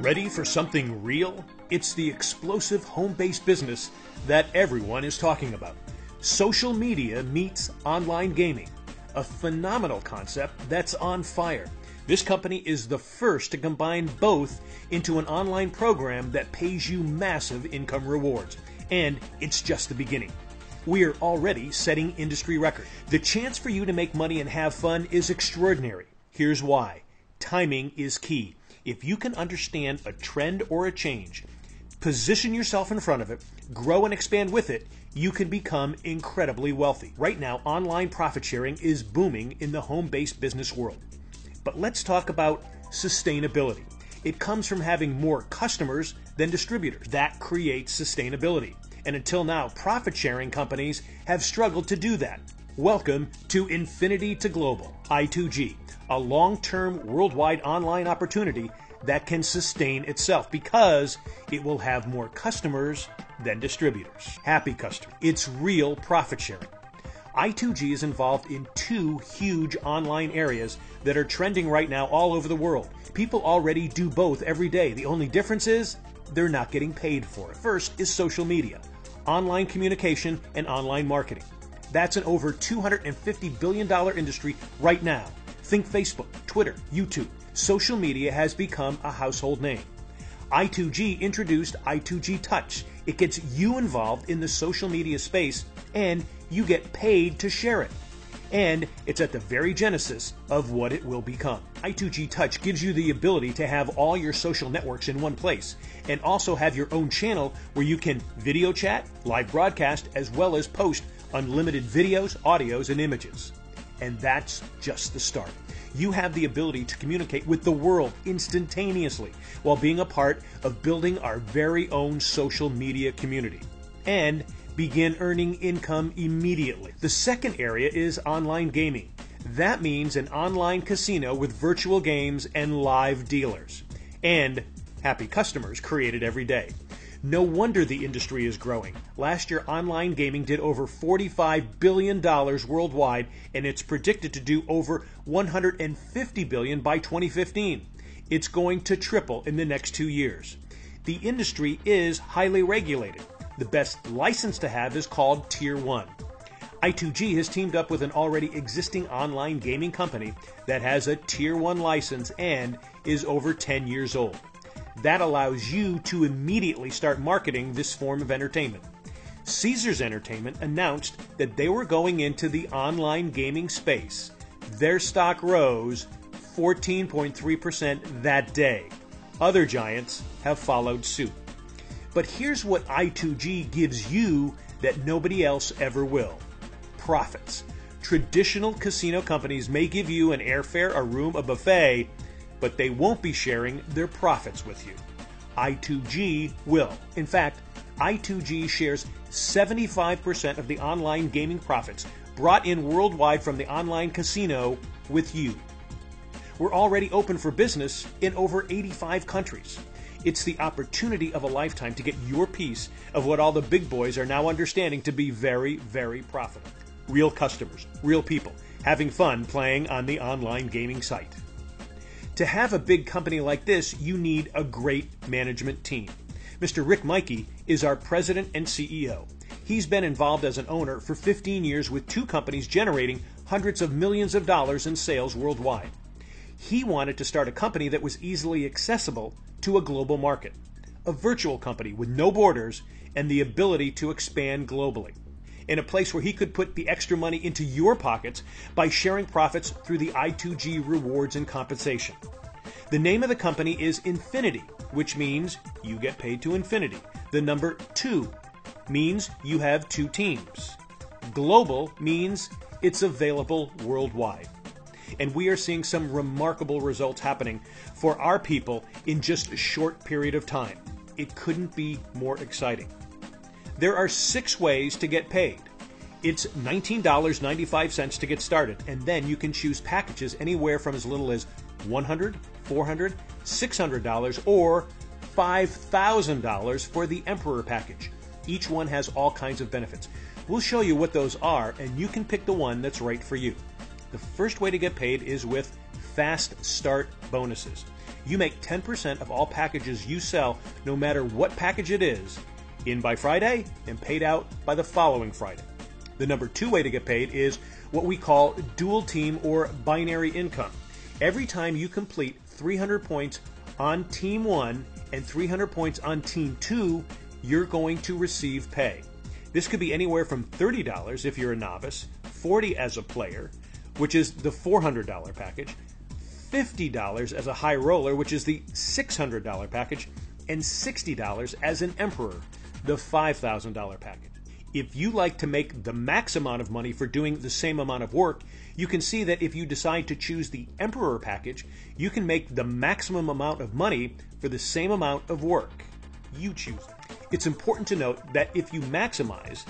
Ready for something real? It's the explosive home based business that everyone is talking about. Social media meets online gaming, a phenomenal concept that's on fire. This company is the first to combine both into an online program that pays you massive income rewards. And it's just the beginning. We are already setting industry record. The chance for you to make money and have fun is extraordinary. Here's why. Timing is key. If you can understand a trend or a change, position yourself in front of it, grow and expand with it, you can become incredibly wealthy. Right now, online profit sharing is booming in the home based business world. But let's talk about sustainability. It comes from having more customers than distributors. That creates sustainability. And until now, profit sharing companies have struggled to do that. Welcome to Infinity to Global, I2G, a long term worldwide online opportunity that can sustain itself because it will have more customers than distributors. Happy customer. It's real profit sharing. I2G is involved in two huge online areas that are trending right now all over the world. People already do both every day. The only difference is they're not getting paid for it. First is social media, online communication, and online marketing. That's an over $250 billion industry right now. Think Facebook, Twitter, YouTube. Social media has become a household name. I2G introduced I2G Touch. It gets you involved in the social media space and you get paid to share it. And it's at the very genesis of what it will become. I2G Touch gives you the ability to have all your social networks in one place and also have your own channel where you can video chat, live broadcast, as well as post unlimited videos, audios, and images. And that's just the start. You have the ability to communicate with the world instantaneously while being a part of building our very own social media community. And begin earning income immediately. The second area is online gaming. That means an online casino with virtual games and live dealers. And happy customers created every day. No wonder the industry is growing. Last year, online gaming did over $45 billion worldwide, and it's predicted to do over 150 billion by 2015. It's going to triple in the next two years. The industry is highly regulated. The best license to have is called Tier 1. I2G has teamed up with an already existing online gaming company that has a Tier 1 license and is over 10 years old. That allows you to immediately start marketing this form of entertainment. Caesars Entertainment announced that they were going into the online gaming space. Their stock rose 14.3% that day. Other giants have followed suit. But here's what I2G gives you that nobody else ever will profits. Traditional casino companies may give you an airfare, a room, a buffet, but they won't be sharing their profits with you. I2G will. In fact, I2G shares 75% of the online gaming profits brought in worldwide from the online casino with you. We're already open for business in over 85 countries. It's the opportunity of a lifetime to get your piece of what all the big boys are now understanding to be very, very profitable. Real customers, real people, having fun playing on the online gaming site. To have a big company like this, you need a great management team. Mr. Rick Mikey is our president and CEO. He's been involved as an owner for 15 years with two companies generating hundreds of millions of dollars in sales worldwide. He wanted to start a company that was easily accessible to a global market, a virtual company with no borders and the ability to expand globally. In a place where he could put the extra money into your pockets by sharing profits through the I2G rewards and compensation. The name of the company is Infinity, which means you get paid to infinity. The number two means you have two teams. Global means it's available worldwide and we are seeing some remarkable results happening for our people in just a short period of time. It couldn't be more exciting. There are six ways to get paid. It's $19.95 to get started, and then you can choose packages anywhere from as little as $100, $400, $600, or $5,000 for the Emperor package. Each one has all kinds of benefits. We'll show you what those are, and you can pick the one that's right for you. The first way to get paid is with fast start bonuses. you make 10% of all packages you sell, no matter what package it is, in by Friday and paid out by the following Friday. The number two way to get paid is what we call dual team or binary income. Every time you complete 300 points on Team 1 and 300 points on Team 2, you're going to receive pay. This could be anywhere from $30 if you're a novice, 40 as a player, which is the $400 package, $50 as a high roller, which is the $600 package, and $60 as an emperor, the $5,000 package. If you like to make the max amount of money for doing the same amount of work, you can see that if you decide to choose the Emperor package, you can make the maximum amount of money for the same amount of work. You choose. It's important to note that if you maximize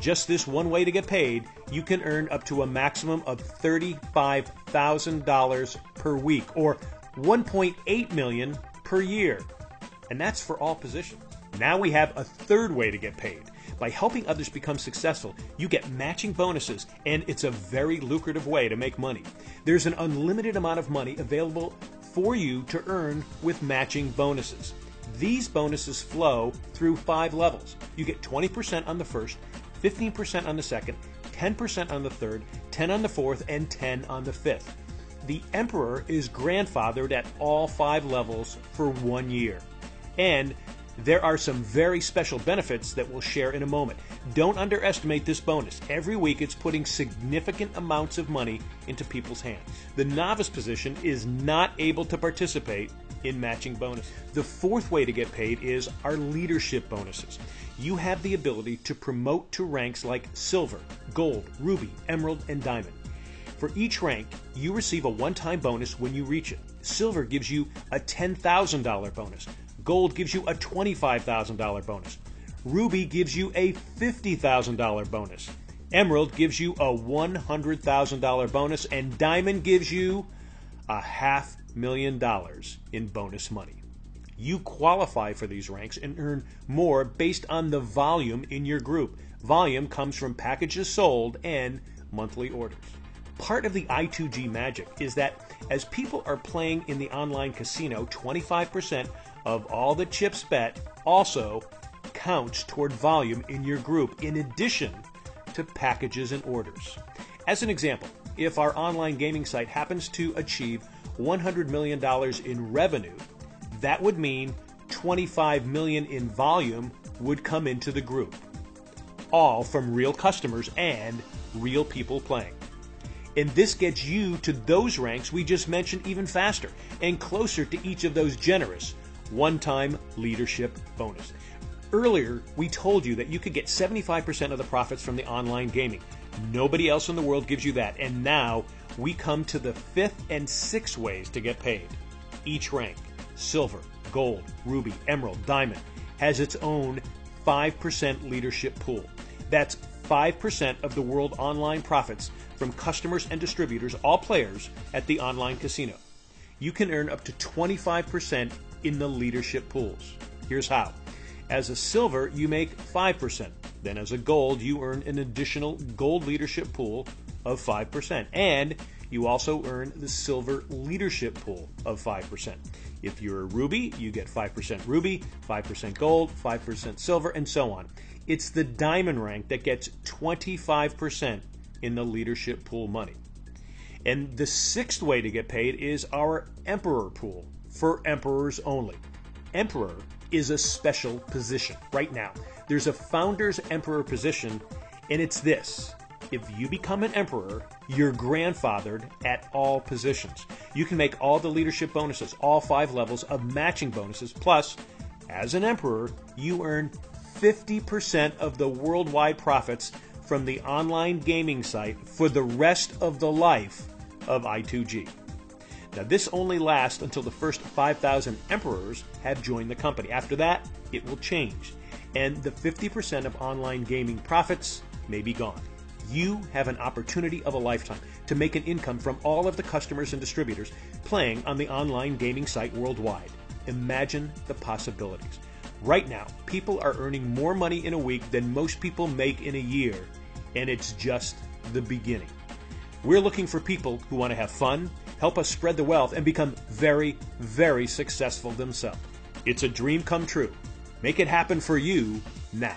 just this one way to get paid, you can earn up to a maximum of $35,000 per week or 1.8 million per year. And that's for all positions. Now we have a third way to get paid. By helping others become successful, you get matching bonuses, and it's a very lucrative way to make money. There's an unlimited amount of money available for you to earn with matching bonuses. These bonuses flow through five levels. You get 20% on the first, 15% on the second, 10% on the third, 10 on the fourth, and 10 on the fifth. The Emperor is grandfathered at all five levels for one year. And there are some very special benefits that we'll share in a moment. Don't underestimate this bonus. Every week it's putting significant amounts of money into people's hands. The novice position is not able to participate in matching bonus. The fourth way to get paid is our leadership bonuses. You have the ability to promote to ranks like silver, gold, ruby, emerald, and diamond. For each rank, you receive a one time bonus when you reach it. Silver gives you a $10,000 bonus. Gold gives you a $25,000 bonus. Ruby gives you a $50,000 bonus. Emerald gives you a $100,000 bonus. And Diamond gives you a half million dollars in bonus money. You qualify for these ranks and earn more based on the volume in your group. Volume comes from packages sold and monthly orders. Part of the I2G magic is that as people are playing in the online casino, 25% of all the chips bet also counts toward volume in your group in addition to packages and orders. As an example, if our online gaming site happens to achieve $100 million in revenue, that would mean 25 million in volume would come into the group. All from real customers and real people playing. And this gets you to those ranks we just mentioned even faster and closer to each of those generous one time leadership bonus. Earlier, we told you that you could get 75% of the profits from the online gaming. Nobody else in the world gives you that. And now we come to the fifth and sixth ways to get paid. Each rank, silver, gold, ruby, emerald, diamond, has its own 5% leadership pool. That's 5% of the world online profits from customers and distributors, all players, at the online casino. You can earn up to 25% in the leadership pools. Here's how. As a silver, you make 5%. Then as a gold, you earn an additional gold leadership pool of 5%. And you also earn the silver leadership pool of 5%. If you're a ruby, you get 5% ruby, 5% gold, 5% silver, and so on. It's the diamond rank that gets 25% in the leadership pool money. And the sixth way to get paid is our emperor pool for emperors only. Emperor is a special position right now. There's a founder's emperor position, and it's this. If you become an emperor, you're grandfathered at all positions. You can make all the leadership bonuses, all five levels of matching bonuses, plus, as an emperor, you earn 50% of the worldwide profits from the online gaming site for the rest of the life of I2G. Now, this only lasts until the first 5,000 emperors have joined the company. After that, it will change, and the 50% of online gaming profits may be gone. You have an opportunity of a lifetime to make an income from all of the customers and distributors playing on the online gaming site worldwide. Imagine the possibilities. Right now, people are earning more money in a week than most people make in a year, and it's just the beginning. We're looking for people who want to have fun help us spread the wealth, and become very, very successful themselves. It's a dream come true. Make it happen for you now.